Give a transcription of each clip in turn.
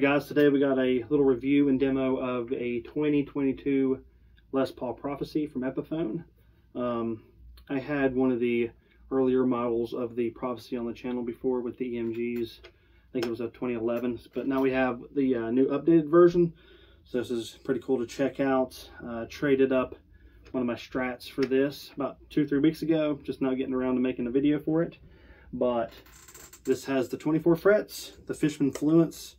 Guys, today we got a little review and demo of a 2022 Les Paul Prophecy from Epiphone. Um, I had one of the earlier models of the Prophecy on the channel before with the EMGs. I think it was a 2011, but now we have the uh, new updated version. So this is pretty cool to check out. Uh, traded up one of my strats for this about two, three weeks ago. Just not getting around to making a video for it. But this has the 24 frets, the Fishman Fluence,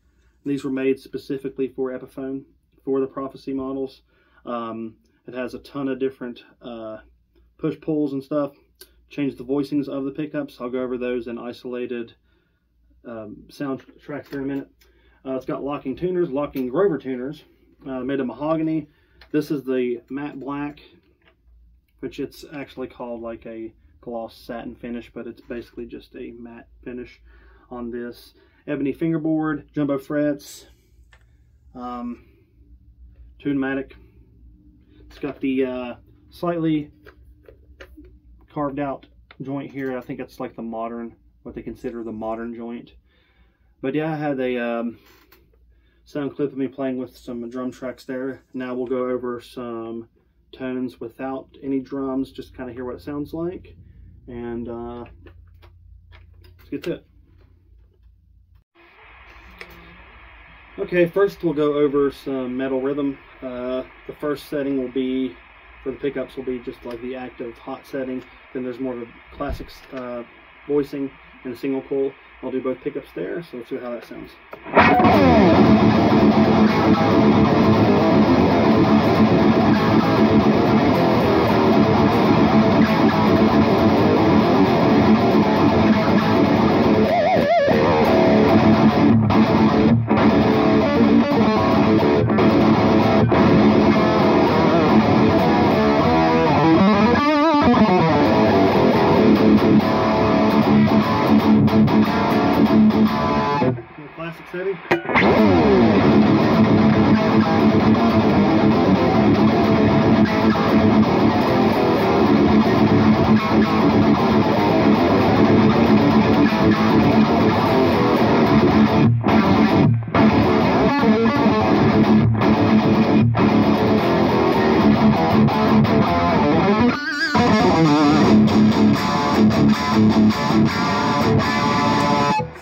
these were made specifically for Epiphone, for the Prophecy models. Um, it has a ton of different uh, push pulls and stuff. Change the voicings of the pickups. I'll go over those in isolated um, sound tracks here in a minute. Uh, it's got locking tuners, locking Grover tuners, uh, made of mahogany. This is the matte black, which it's actually called like a gloss satin finish, but it's basically just a matte finish on this ebony fingerboard, jumbo frets, um, Tune-o-matic. It's got the uh, slightly carved out joint here. I think it's like the modern, what they consider the modern joint. But yeah, I had a um, sound clip of me playing with some drum tracks there. Now we'll go over some tones without any drums, just kind of hear what it sounds like. And uh, let's get to it. Okay, first we'll go over some metal rhythm. Uh, the first setting will be, for the pickups, will be just like the active hot setting. Then there's more of a classic uh, voicing and a single coil. I'll do both pickups there, so let's see how that sounds.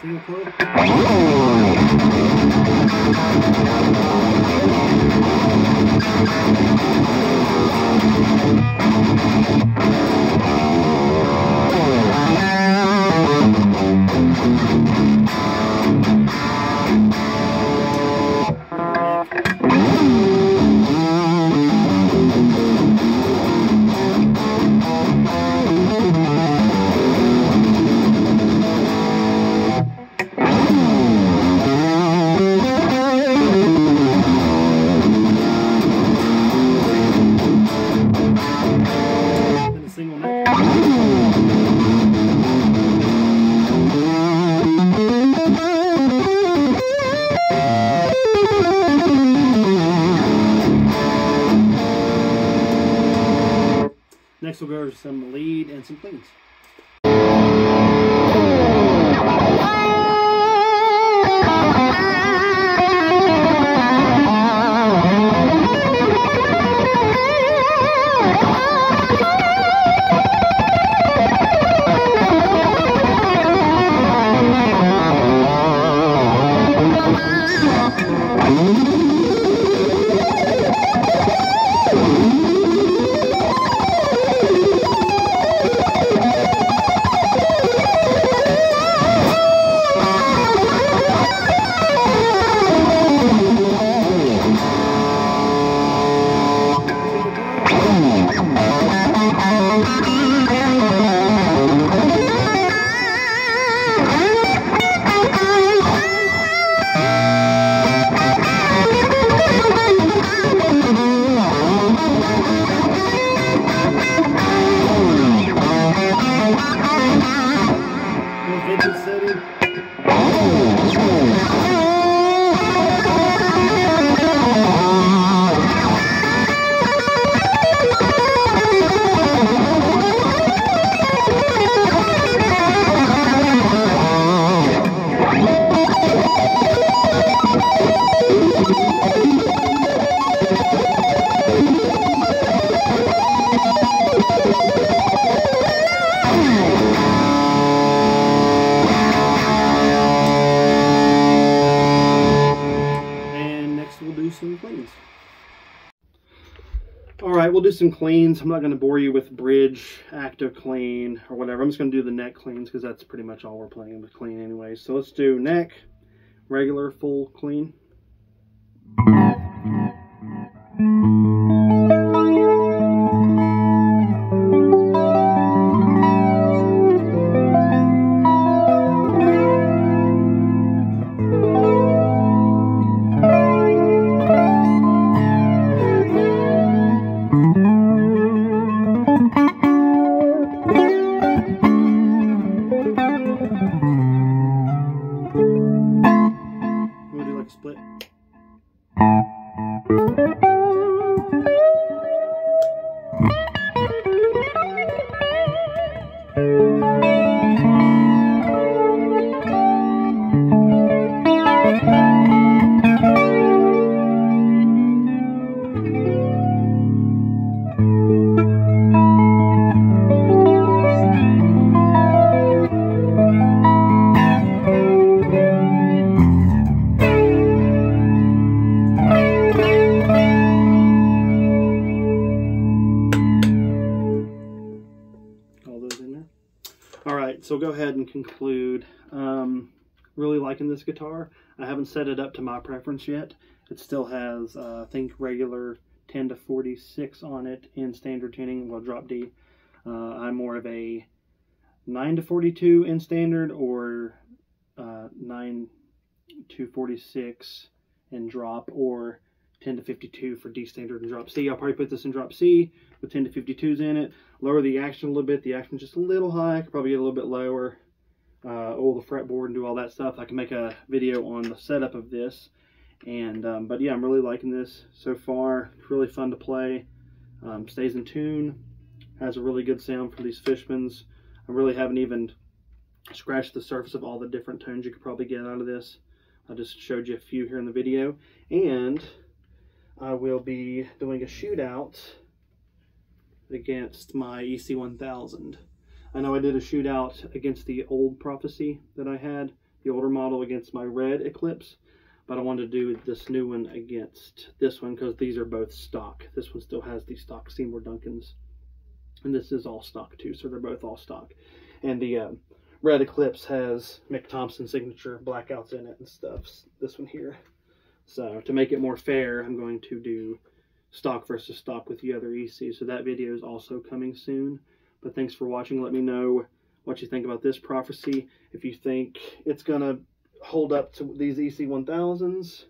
Single chord. Thank you. Next we'll go over some lead and some cleans. Mm-hmm. Do some cleans. I'm not going to bore you with bridge, active clean, or whatever. I'm just going to do the neck cleans because that's pretty much all we're playing with clean anyway. So let's do neck, regular, full clean. So go ahead and conclude. Um, really liking this guitar. I haven't set it up to my preference yet. It still has, uh, I think, regular 10 to 46 on it in standard tuning, well, drop D. am uh, more of a 9 to 42 in standard or uh, 9 to 46 in drop or 10 to 52 for D standard and drop C. I'll probably put this in drop C with 10 to 52s in it. Lower the action a little bit. The action's just a little high. I could probably get a little bit lower. Uh, oil the fretboard and do all that stuff. I can make a video on the setup of this. And um, But yeah, I'm really liking this so far. It's really fun to play. Um, stays in tune. Has a really good sound for these Fishmans. I really haven't even scratched the surface of all the different tones you could probably get out of this. I just showed you a few here in the video. And I will be doing a shootout against my EC1000. I know I did a shootout against the old Prophecy that I had, the older model against my red Eclipse, but I wanted to do this new one against this one because these are both stock. This one still has the stock Seymour Duncans, and this is all stock too, so they're both all stock. And the uh, red Eclipse has Mick Thomson signature blackouts in it and stuff. This one here. So to make it more fair, I'm going to do stock versus stock with the other EC. So that video is also coming soon. But thanks for watching. Let me know what you think about this prophecy. If you think it's going to hold up to these EC1000s,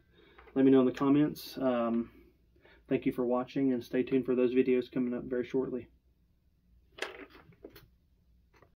let me know in the comments. Um, thank you for watching and stay tuned for those videos coming up very shortly.